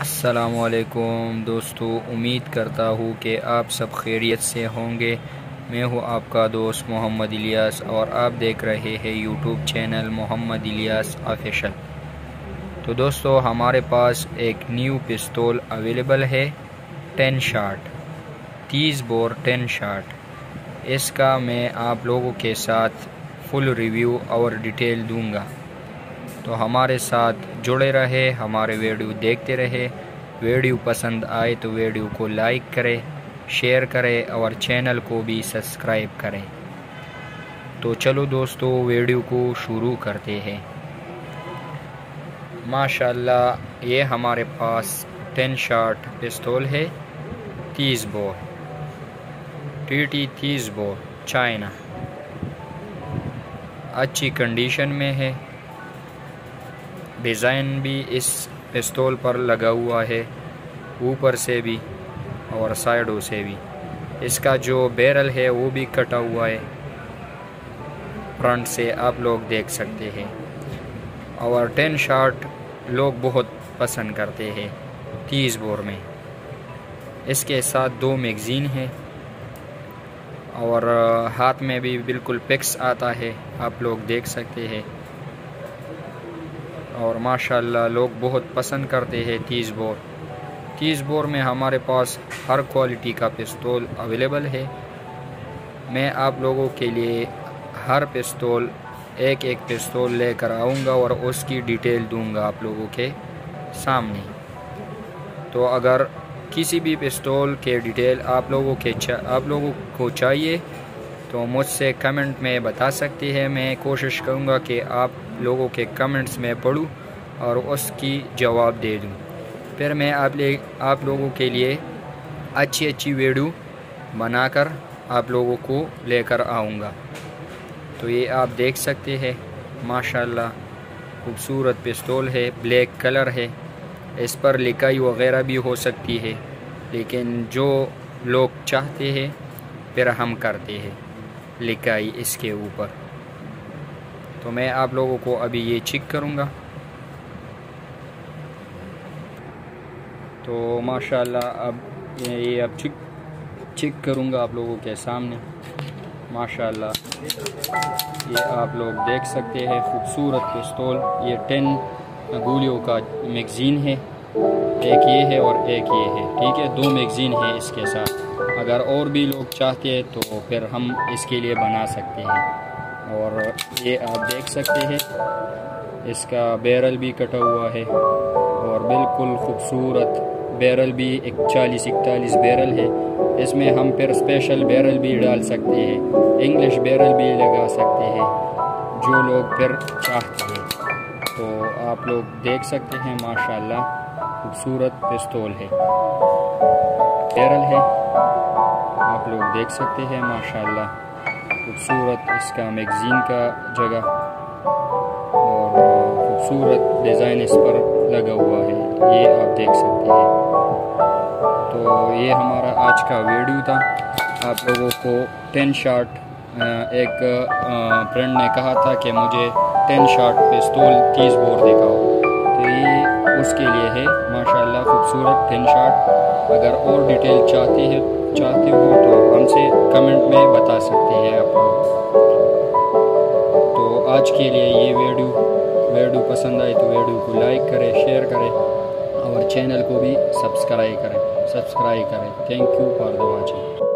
असलकुम दोस्तों, उम्मीद करता हूँ कि आप सब खैरियत से होंगे। मैं हूँ आपका दोस्त मोहम्मद इलियास और आप देख रहे हैं YouTube channel Mohammad Ilyas official तो दोस्तों, हमारे पास एक न्यू पिस्तौल अवेलेबल है टेन शार्ट तीस बोर टेन शार्ट इसका मैं आप लोगों के साथ फुल रिव्यू और डिटेल दूँगा। तो हमारे साथ जुड़े रहे, हमारे वीडियो देखते रहे। वीडियो पसंद आए तो वीडियो को लाइक करें, शेयर करें और चैनल को भी सब्सक्राइब करें। तो चलो दोस्तों, वीडियो को शुरू करते हैं। माशाल्लाह, ये हमारे पास टेन शार्ट पिस्तौल है, तीस बोर टी टी तीस बोर चाइना। अच्छी कंडीशन में है। डिज़ाइन भी इस पिस्तौल पर लगा हुआ है, ऊपर से भी और साइडों से भी। इसका जो बैरल है, वो भी कटा हुआ है। फ्रंट से आप लोग देख सकते हैं। और टेन शार्ट लोग बहुत पसंद करते हैं, तीस बोर में। इसके साथ दो मैगज़ीन है। और, हाथ में भी बिल्कुल पिक्स आता है, आप लोग देख सकते हैं। और माशाल्लाह लोग बहुत पसंद करते हैं तीस बोर। तीस बोर में हमारे पास हर क्वालिटी का पिस्तौल अवेलेबल है। मैं आप लोगों के लिए हर पिस्तौल एक एक पिस्तौल लेकर आऊँगा और उसकी डिटेल दूँगा आप लोगों के सामने। तो अगर किसी भी पिस्तौल के डिटेल आप लोगों के आप लोगों को चाहिए तो मुझसे कमेंट में बता सकती है, मैं कोशिश करूँगा कि आप लोगों के कमेंट्स में पढ़ूँ और उसकी जवाब दे दूँ। फिर मैं आप ले, आप लोगों के लिए अच्छी अच्छी वीडियो बनाकर आप लोगों को लेकर आऊँगा। तो ये आप देख सकते हैं, माशाल्लाह, खूबसूरत पिस्तौल है ब्लैक कलर है, इस पर लिकाई वगैरह भी हो सकती है, लेकिन जो लोग चाहते हैं, फिर हम करते हैं। लिकाई इसके ऊपर। तो मैं आप लोगों को अभी ये चेक करूँगा। तो माशाल्लाह अब ये अब चेक चेक करूँगा आप लोगों के सामने। माशाल्लाह, ये आप लोग देख सकते हैं, खूबसूरत पिस्तौल। ये टेन गोलियों का मैगज़ीन है। एक ये है और एक ये है, ठीक है? दो मैगज़ीन है इसके साथ। अगर और भी लोग चाहते हैं तो फिर हम इसके लिए बना सकते हैं। और ये आप देख सकते हैं, इसका बैरल भी कटा हुआ है। और बिल्कुल खूबसूरत बैरल भी एक चालीस इकतालीस बैरल है। इसमें हम फिर स्पेशल बैरल भी डाल सकते हैं इंग्लिश बैरल भी लगा सकते हैं, जो लोग फिर चाहते हैं। तो आप लोग देख सकते हैं, माशाल्लाह। खूबसूरत पिस्तौल है। बैरल है। आप लोग देख सकते हैं, माशाल्लाह, खूबसूरत इसका मैगज़ीन का जगह और खूबसूरत डिज़ाइन इस पर लगा हुआ है। ये आप देख सकते हैं। तो ये हमारा आज का वीडियो था। आप लोगों को टेन शार्ट एक फ्रेंड ने कहा था कि मुझे टेन शार्ट पिस्तौल तीस बोर दिखाओ। उसके लिए है। माशाल्लाह, खूबसूरत टेन शार्ट अगर और डिटेल चाहते हैं, चाहते हो तो हमसे कमेंट में बता सकते हैं आप लोग। तो आज के लिए ये वीडियो वीडियो पसंद आई तो वीडियो को लाइक करें, शेयर करें और चैनल को भी सब्सक्राइब करें। सब्सक्राइब करें। Thank you for the watching